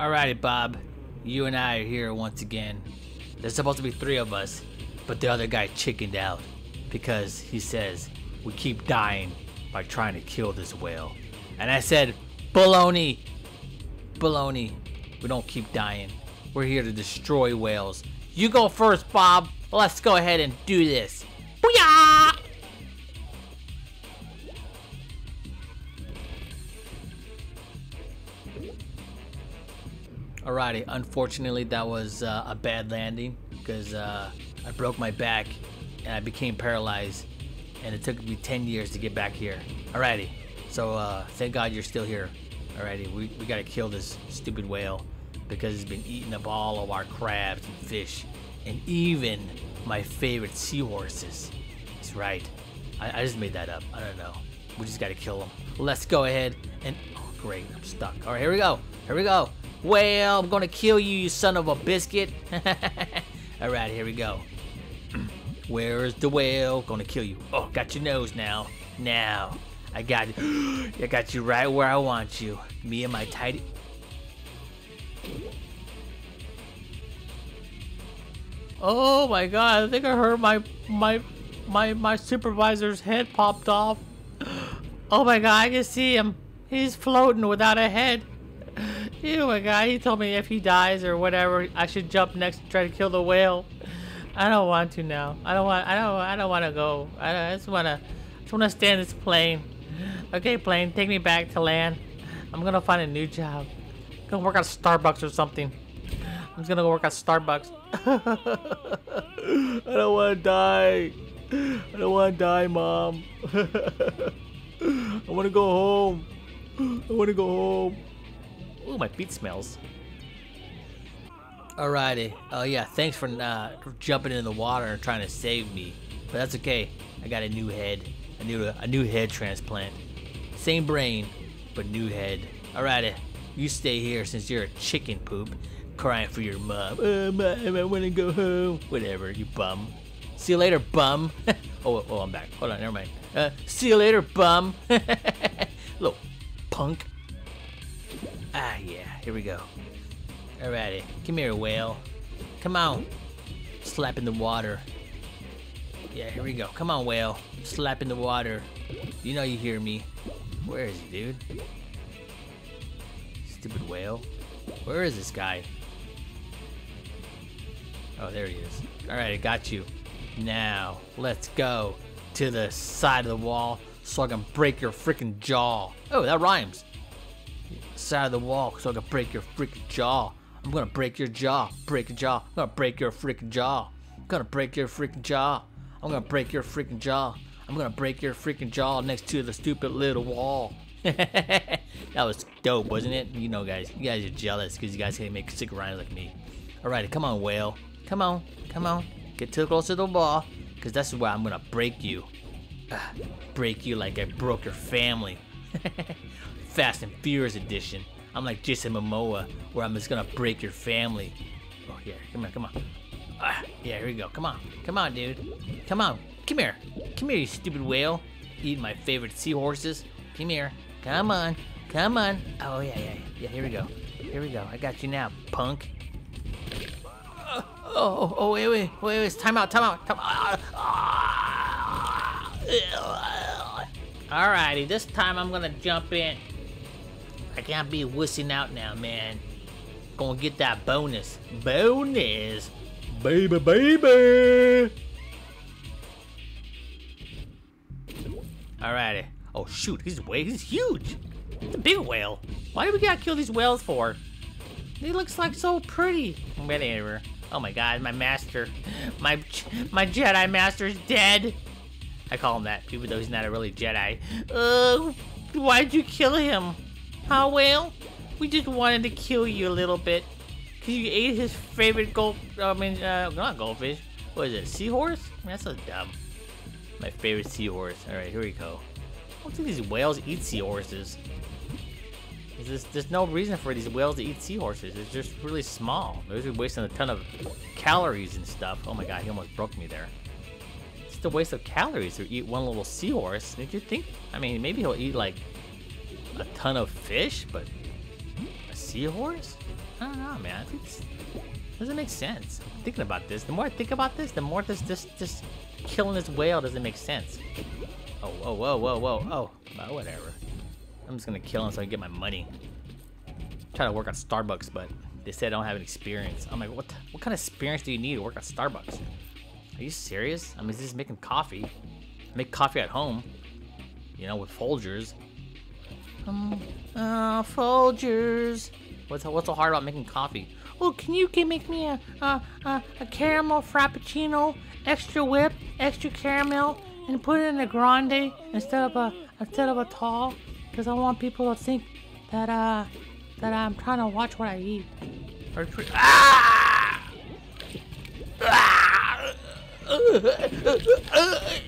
Alrighty, Bob. You and I are here once again. There's supposed to be three of us, but the other guy chickened out because he says we keep dying by trying to kill this whale. And I said, baloney, baloney. We don't keep dying. We're here to destroy whales. You go first, Bob. Let's go ahead and do this. Alrighty, unfortunately that was uh, a bad landing because uh, I broke my back and I became paralyzed and it took me 10 years to get back here. Alrighty, so uh, thank God you're still here. Alrighty, we, we gotta kill this stupid whale because it's been eating up all of our crabs and fish and even my favorite seahorses. That's right, I, I just made that up. I don't know. We just gotta kill him. Let's go ahead and, oh great, I'm stuck. Alright, here we go, here we go. Well, I'm gonna kill you, you son of a biscuit. Alright, here we go. Where's the whale? Gonna kill you. Oh, got your nose now. Now. I got you. I got you right where I want you. Me and my tidy. Oh my god, I think I heard my my my my supervisor's head popped off. Oh my god, I can see him. He's floating without a head. Oh my god, he told me if he dies or whatever, I should jump next and try to kill the whale. I don't want to now. I don't want. I don't. I don't want to go. I, I just wanna. Just wanna stay in this plane. Okay, plane, take me back to land. I'm gonna find a new job. I'm gonna work at Starbucks or something. I'm just gonna go work at Starbucks. I don't wanna die. I don't wanna die, mom. I wanna go home. I wanna go home. Ooh, my feet smells. Alrighty. Oh yeah, thanks for uh, jumping in the water and trying to save me. But that's okay. I got a new head. A new a new head transplant. Same brain, but new head. Alrighty. You stay here since you're a chicken poop, crying for your mom. Oh, mom, I want to go home. Whatever, you bum. See you later, bum. oh, oh, I'm back. Hold on, never mind. Uh, see you later, bum. Little punk. Ah, yeah. Here we go. Alrighty, come here, whale. Come on. Slap in the water. Yeah, here we go. Come on, whale. Slap in the water. You know you hear me. Where is he, dude? Stupid whale. Where is this guy? Oh, there he is. Alright, I got you. Now, let's go to the side of the wall so I can break your freaking jaw. Oh, that rhymes. Side of the wall so I can break your freaking jaw. I'm gonna break your jaw. Break your jaw. I'm gonna break your freaking jaw. I'm gonna break your freaking jaw. I'm gonna break your freaking jaw. I'm gonna break your freaking jaw next to the stupid little wall. that was dope, wasn't it? You know, guys. You guys are jealous because you guys can't make sick rhymes like me. Alrighty, come on, whale. Come on. Come on. Get too close to the wall because that's where I'm gonna break you. Ah, break you like I broke your family. Fast and Furious edition. I'm like Jason Momoa, where I'm just gonna break your family. Oh yeah, come on, come on. Ah, yeah, here we go. Come on, come on, dude. Come on, come here, come here, you stupid whale. Eating my favorite seahorses. Come here, come on, come on. Oh yeah, yeah, yeah. Here we go. Here we go. I got you now, punk. Oh, oh, oh wait, wait, wait, wait. Time out, time out, time out. Alrighty, this time I'm gonna jump in. I can't be wussing out now, man. Gonna get that bonus. Bonus! Baby, baby! Alrighty. Oh shoot, he's way he's huge. It's a big whale. Why do we gotta kill these whales for? He looks like so pretty. Whatever. Oh my god, my master. My my Jedi master's dead. I call him that, even though he's not a really Jedi. Uh, why'd you kill him? Huh, whale? We just wanted to kill you a little bit. Cause you ate his favorite gold, I mean, uh, not goldfish. What is it, seahorse? That's so dumb. My favorite seahorse. Alright, here we go. I don't think these whales eat seahorses. There's, there's no reason for these whales to eat seahorses. It's just really small. They're just wasting a ton of calories and stuff. Oh my god, he almost broke me there. Just a waste of calories to eat one little seahorse. Did you think? I mean, maybe he'll eat like a ton of fish, but a seahorse? I don't know, man. Doesn't make sense. I'm thinking about this. The more I think about this, the more this this this killing this whale doesn't make sense. Oh, whoa, whoa, whoa, whoa, oh, well, whatever. I'm just gonna kill him so I can get my money. Try to work at Starbucks, but they said I don't have any experience. I'm like, what? What kind of experience do you need to work at Starbucks? Are you serious? I mean, just making coffee. I make coffee at home. You know, with Folgers. Um, uh, Folgers. What's what's so hard about making coffee? Oh, can you can make me a a, a, a caramel frappuccino, extra whip, extra caramel, and put it in a grande instead of a instead of a tall? Because I want people to think that uh that I'm trying to watch what I eat. Or tr- ah! Ah!